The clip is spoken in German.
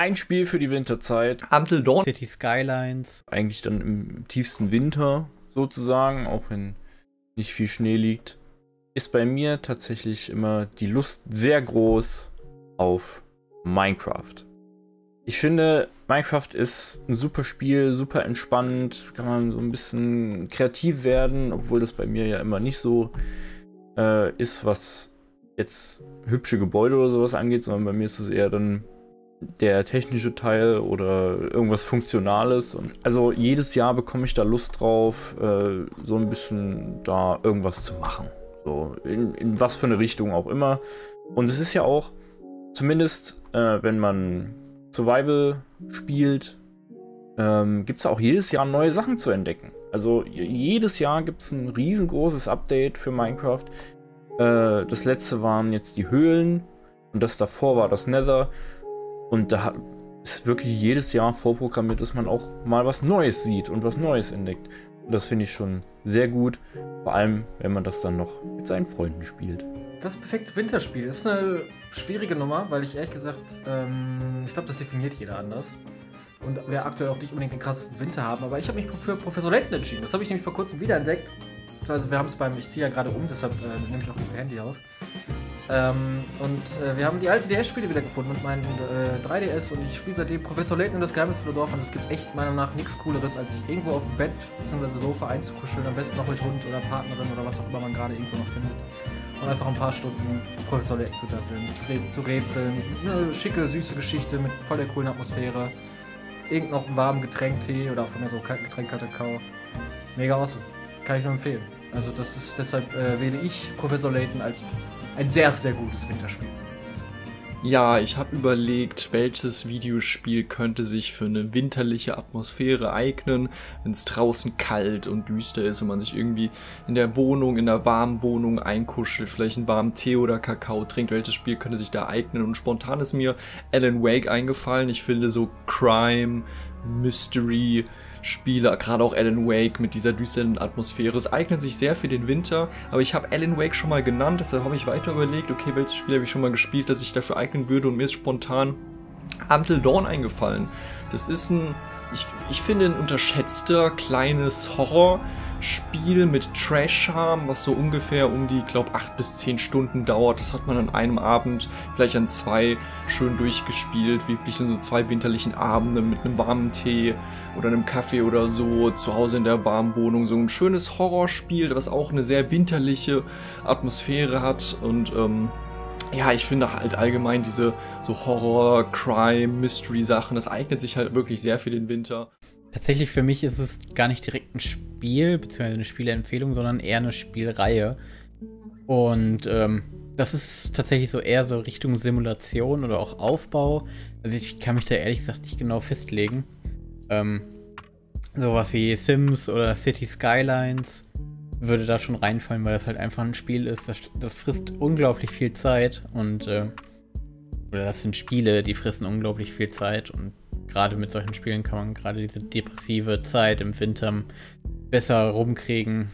ein Spiel für die Winterzeit. Until Dawn. City Skylines. Eigentlich dann im tiefsten Winter sozusagen, auch wenn nicht viel Schnee liegt. Ist bei mir tatsächlich immer die Lust sehr groß auf Minecraft. Ich finde, Minecraft ist ein super Spiel, super entspannt, kann man so ein bisschen kreativ werden, obwohl das bei mir ja immer nicht so äh, ist, was jetzt hübsche Gebäude oder sowas angeht, sondern bei mir ist es eher dann der technische Teil oder irgendwas Funktionales. Und also jedes Jahr bekomme ich da Lust drauf, äh, so ein bisschen da irgendwas zu machen. So, in, in was für eine Richtung auch immer. Und es ist ja auch, zumindest äh, wenn man Survival spielt, ähm, gibt es auch jedes Jahr neue Sachen zu entdecken. Also jedes Jahr gibt es ein riesengroßes Update für Minecraft. Äh, das letzte waren jetzt die Höhlen und das davor war das Nether. Und da ist wirklich jedes Jahr vorprogrammiert, dass man auch mal was Neues sieht und was Neues entdeckt. Und das finde ich schon sehr gut. Vor allem, wenn man das dann noch mit seinen Freunden spielt. Das perfekte Winterspiel ist eine schwierige Nummer, weil ich ehrlich gesagt, ähm, ich glaube, das definiert jeder anders. Und wir aktuell auch nicht unbedingt den krassesten Winter haben, aber ich habe mich für Professor Layton entschieden. Das habe ich nämlich vor kurzem wiederentdeckt. Also wir haben es beim, ich ziehe ja gerade um, deshalb äh, nehme ich auch das Handy auf. Ähm, und äh, wir haben die alten DS-Spiele wieder gefunden mit meinem äh, 3DS und ich spiele seitdem Professor Layton und das Geheimnis von Dorf und es gibt echt meiner Meinung nach nichts cooleres, als sich irgendwo auf dem Bett bzw. Sofa einzukuscheln, am besten noch mit Hund oder Partnerin oder was auch immer man gerade irgendwo noch findet. Und einfach ein paar Stunden Professor Layton zu datteln, zu rätseln. Eine schicke, süße Geschichte mit voll der coolen Atmosphäre. Irgend noch einen warmen Getränktee oder von mir so Getränk Kakao. Mega awesome. Kann ich nur empfehlen. Also das ist deshalb äh, wähle ich Professor Layton als ein sehr, sehr gutes Winterspiel zumindest. Ja, ich habe überlegt, welches Videospiel könnte sich für eine winterliche Atmosphäre eignen, wenn es draußen kalt und düster ist und man sich irgendwie in der Wohnung, in der warmen Wohnung einkuschelt, vielleicht einen warmen Tee oder Kakao trinkt. Welches Spiel könnte sich da eignen? Und spontan ist mir Alan Wake eingefallen. Ich finde so Crime, Mystery, Spiele, gerade auch Alan Wake mit dieser düsteren Atmosphäre. Es eignet sich sehr für den Winter, aber ich habe Alan Wake schon mal genannt, deshalb habe ich weiter überlegt, okay, welches Spiel habe ich schon mal gespielt, das sich dafür eignen würde und mir ist spontan Until Dawn eingefallen. Das ist ein, ich, ich finde, ein unterschätzter kleines Horror- Spiel mit Trash-Charme, was so ungefähr um die, glaube 8 bis 10 Stunden dauert. Das hat man an einem Abend, vielleicht an zwei, schön durchgespielt. Wirklich in so zwei winterlichen Abenden mit einem warmen Tee oder einem Kaffee oder so, zu Hause in der warmen Wohnung. So ein schönes Horrorspiel, was auch eine sehr winterliche Atmosphäre hat und ähm, ja, ich finde halt allgemein diese so Horror, Crime, Mystery Sachen, das eignet sich halt wirklich sehr für den Winter. Tatsächlich für mich ist es gar nicht direkt ein Spiel, beziehungsweise eine Spieleempfehlung, sondern eher eine Spielreihe. Und ähm, das ist tatsächlich so eher so Richtung Simulation oder auch Aufbau. Also ich kann mich da ehrlich gesagt nicht genau festlegen. Ähm, sowas wie Sims oder City Skylines würde da schon reinfallen, weil das halt einfach ein Spiel ist, das, das frisst unglaublich viel Zeit und äh, oder das sind Spiele, die fressen unglaublich viel Zeit und gerade mit solchen Spielen kann man gerade diese depressive Zeit im Winter besser rumkriegen.